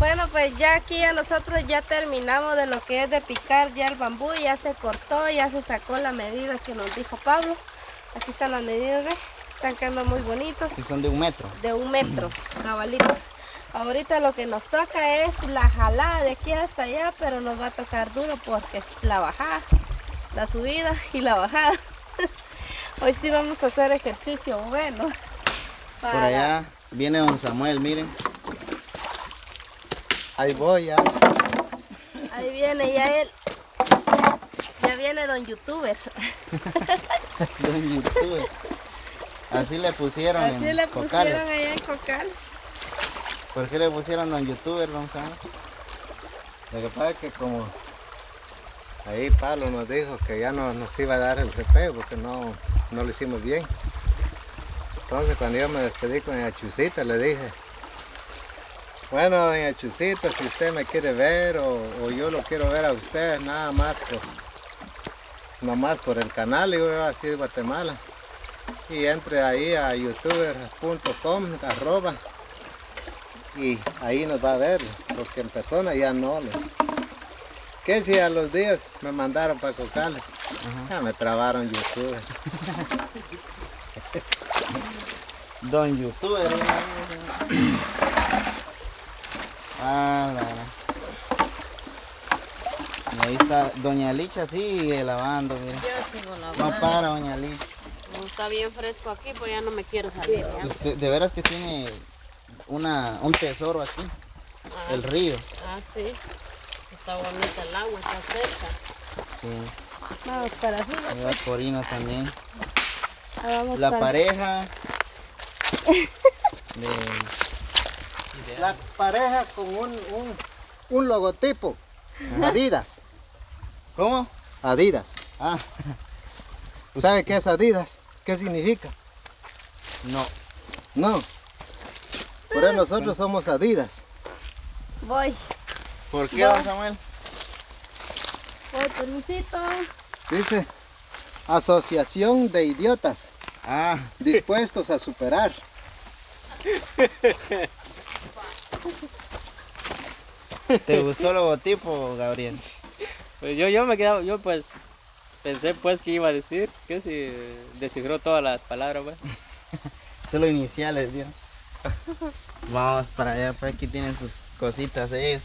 Bueno, pues ya aquí ya nosotros ya terminamos de lo que es de picar ya el bambú, ya se cortó, ya se sacó la medida que nos dijo Pablo. Aquí están las medidas, están quedando muy bonitos. Y son de un metro. De un metro, cabalitos. Ahorita lo que nos toca es la jalada de aquí hasta allá, pero nos va a tocar duro porque es la bajada, la subida y la bajada. Hoy sí vamos a hacer ejercicio bueno. Por allá viene don Samuel, miren. Ahí voy ya. Ahí viene ya él. Ya viene don youtuber. don youtuber. Así le pusieron Así en le Cocales. pusieron allá en Cocales. ¿Por qué le pusieron don youtuber, don Samuel? Lo que pasa es que como ahí Pablo nos dijo que ya no nos iba a dar el repeo porque no, no lo hicimos bien. Entonces cuando yo me despedí con doña Chusita le dije, bueno doña Chusita, si usted me quiere ver o, o yo lo quiero ver a usted, nada más por, nomás por el canal, y yo así de Guatemala. Y entre ahí a youtuber.com, arroba, y ahí nos va a ver, porque en persona ya no. le- ¿Qué si a los días me mandaron para Cocales? Ya me trabaron YouTube. Don youtuber. Ah, la. Y ahí está doña Licha, sigue lavando, miren. Yo sigo No lavando. para, doña Licha. Como Está bien fresco aquí, pero ya no me quiero salir. ¿ya? Pues, De, veras que tiene una, un tesoro aquí, Ah, el río. ah, sí. Está bonita el agua, está fresca. Sí, Vamos para arriba. ahí va Corina también. Ah, Vamos La para- pareja de La pareja con un, un, un logotipo. Adidas. ¿Cómo? Adidas. Ah, ¿Sabe qué es Adidas? ¿Qué significa? no. No. Por eso nosotros somos Adidas. Voy, ¿Por qué, don Samuel? voy, permisito. Dice Asociación de Idiotas Ah, dispuestos a superar. ¿te gustó el logotipo, Gabriel? Pues yo, yo me quedaba, yo pues pensé pues que iba a decir, que si descifró todas las palabras, pues. Solo iniciales, Dios. Vamos para allá, pues aquí tienen sus cositas ellos.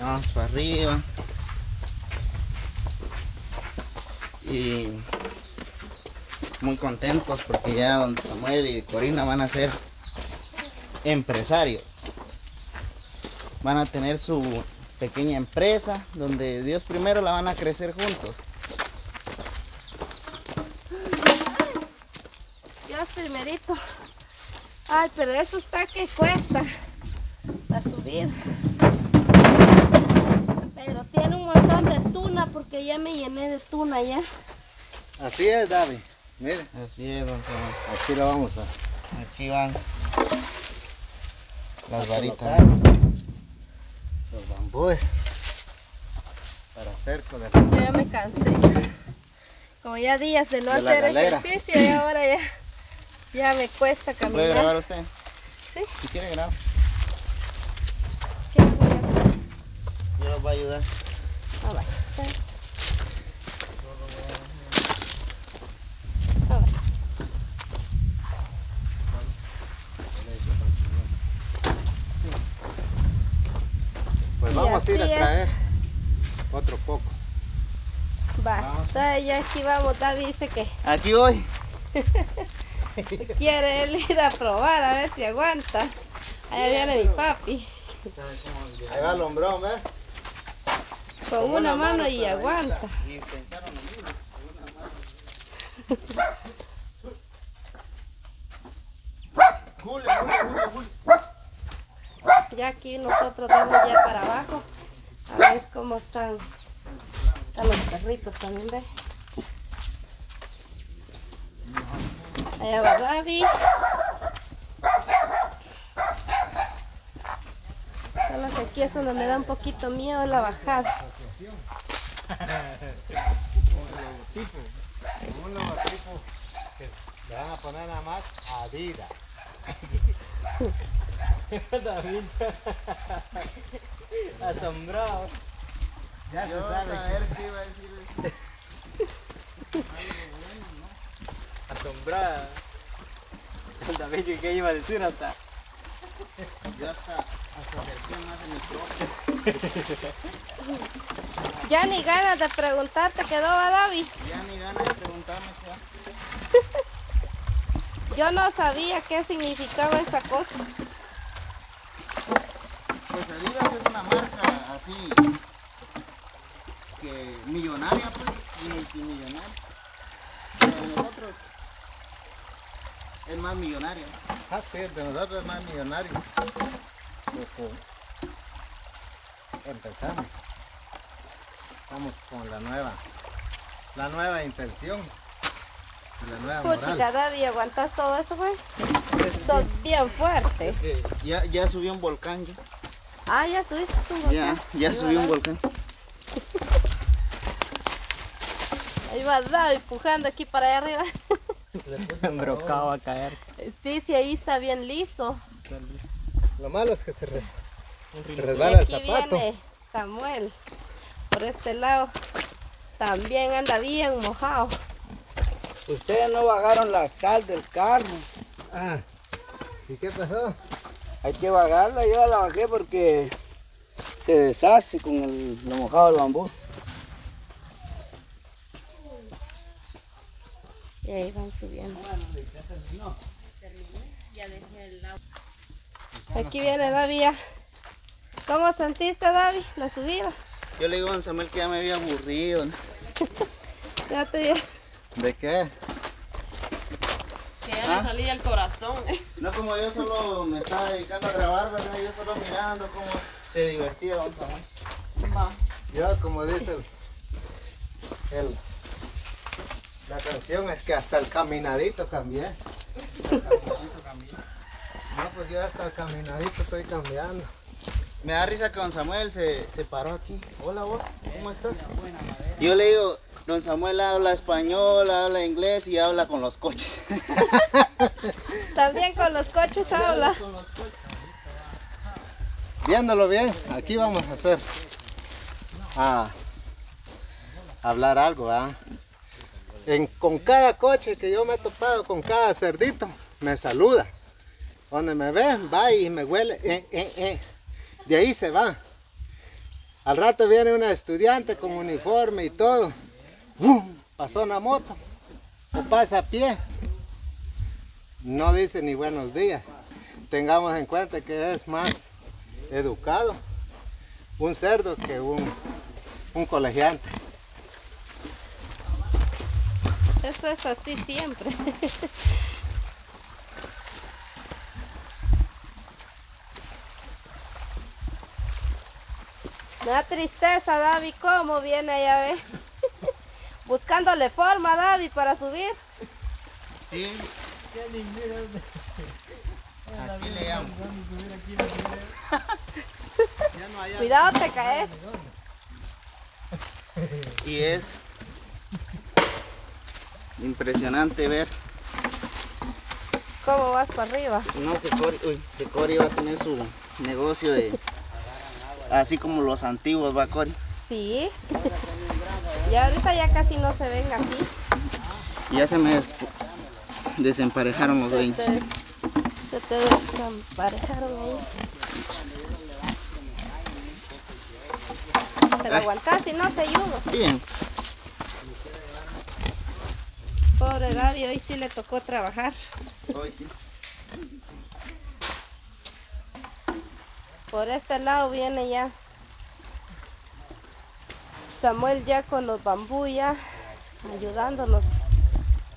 Vamos para arriba. Y muy contentos porque ya don Samuel y Corina van a ser empresarios. Van a tener su pequeña empresa donde Dios primero la van a crecer juntos. Yo primerito. Ay, pero eso está que cuesta. La subida. Pero tiene un montón de tuna porque ya me llené de tuna ya. Así es, David. Mire, Así es, don Samuel. aquí lo vamos a Aquí van las varitas. colocar. Los bambúes. Para cerco de Yo ya me cansé. Como ya días de no De la hacer ejercicio y ahora ya, ya me cuesta ¿Puede grabar caminar. usted? Sí. Si quiere grabar, ¿Qué yo los voy a ayudar. Ah, va. Está. Ah, va. Pues Y vamos a ir a traer otro poco. Va, Vamos. ya aquí vamos, David dice que Aquí voy. quiere él ir a probar a ver si aguanta. Allá viene mi papi, Ahí va el hombrón, ¿ves? con una mano y pero ahí aguanta. Y pensaron lo mismo. Julio, Julio, Julio, Julio. Ya aquí nosotros vamos ya para abajo a ver cómo están, están los perritos también, ve. Allá va David. Solo que aquí es donde me da un poquito miedo la bajada. Un logotipo que le van a poner nada más Adidas. Asombrado. Ya Yo se sabe. a ver qué iba a decir. Asombrada. El David, ¿qué iba a decir hasta? Yo hasta, hasta acerqué más el micrófono. Ya ni ganas de preguntarte quedó, ¿va, David? Ya ni ganas de preguntarme qué va. Yo no sabía qué significaba esa cosa. Pues Adidas es una marca así que millonaria pues, multimillonaria. Pero nosotros es más millonaria. Ah, sí, el de nosotros es más millonario. Porque empezamos. Estamos con la nueva, la nueva intención. La nueva Puchica, moral. David, ¿aguantas todo eso, güey? Sos bien fuerte. Que ya, ya subió un volcán ya. Ah, ya subiste un volcán. Ya, ya Ahí va un volcán. Ahí va David empujando aquí para allá arriba. Embrocado a caer. Sí, sí, ahí está bien liso. Lo malo es que se, res- se Y resbala el zapato. viene Samuel. Por este lado también anda bien mojado. Ustedes no bagaron la sal del carro. Ah, ¿y qué pasó? Hay que bagarla, yo la bajé porque se deshace con el, lo mojado del bambú. Y ahí van subiendo. Aquí viene David. ya. ¿Cómo sentiste, David, la subida? Yo le digo a Samuel que ya me había aburrido. ¿no? Ya te dio- ¿De qué? Que ya le salía el corazón. No como yo solo me estaba dedicando a grabar, ¿verdad? Yo solo mirando cómo se divertía don Samuel. Va. Yo, como dice el, el- la canción, es que hasta el caminadito cambié. No, pues yo hasta el caminadito estoy cambiando. Me da risa que don Samuel se, se paró aquí. Hola vos, ¿cómo estás? Yo le digo, don Samuel habla español, habla inglés y habla con los coches. También con los coches habla. Viéndolo bien, aquí vamos a hacer. A hablar algo, ¿ah? En, con cada coche que yo me he topado, con cada cerdito, me saluda. Donde me ve, va y me huele. eh, eh, eh. De ahí se va. Al rato viene una estudiante con uniforme y todo. ¡Bum! Pasó una moto. O pasa a pie. No dice ni buenos días. Tengamos en cuenta que es más educado un cerdo que un, un colegiante. Eso es así siempre. Me da tristeza, David, cómo viene allá, ve. Buscándole forma, David, para subir. Sí. Aquí le llamo. Cuidado, te caes. Y es impresionante ver ¿Cómo vas para arriba? no, que, Cory, uy, que Cory va a tener su negocio de así como los antiguos, va Cory. Sí. Y ahorita ya casi no se ven aquí. Ya se me des- desemparejaron los Se leños. te, se te desamparejaron ahí. Te lo Ay. aguantas si no te ayudo. Bien. Pobre David, hoy sí le tocó trabajar. Hoy sí. Por este lado viene ya Samuel ya con los bambú ya ayudándonos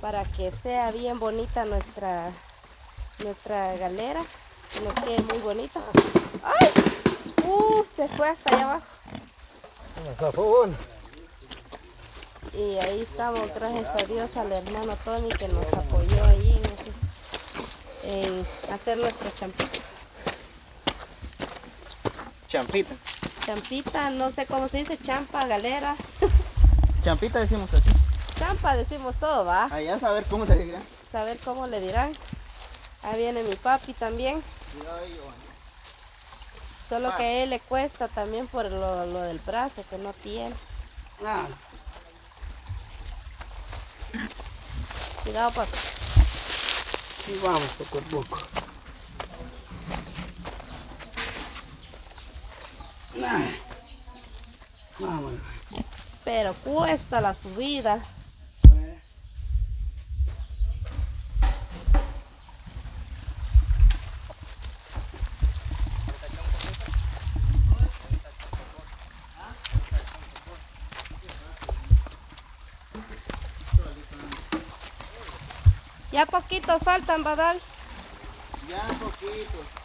para que sea bien bonita nuestra nuestra galera, que nos quede muy bonita. ¡Ay! ¡Uh! Se fue hasta allá abajo. Y ahí estamos, gracias a Dios, al hermano Tony que nos apoyó ahí en, hacer nuestro champita. Champita. Champita, no sé cómo se dice, champa, galera. Champita decimos aquí. Champa decimos todo, va. Allá a saber cómo le dirán. Saber cómo le dirán. Ahí viene mi papi también. Cuidado ahí, Solo Ah. que a él le cuesta también por lo, lo del brazo que no tiene. Ah, Cuidado, papá. y vamos poco a poco. Pero cuesta la subida. Ya poquitos faltan, Badal. Ya poquito.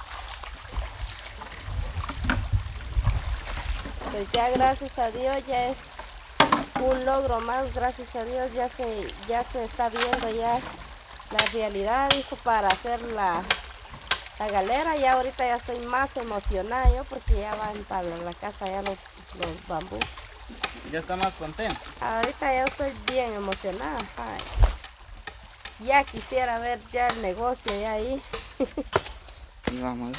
Pues ya gracias a Dios ya es un logro más, gracias a Dios ya se, ya se está viendo ya la realidad, hijo, para hacer la, la galera. Ya ahorita ya estoy más emocionada yo porque ya van para la casa ya los, los bambús. Ya está más contento. Ahorita ya estoy bien emocionada. ay. Ya quisiera ver ya el negocio ya ahí. Y vamos.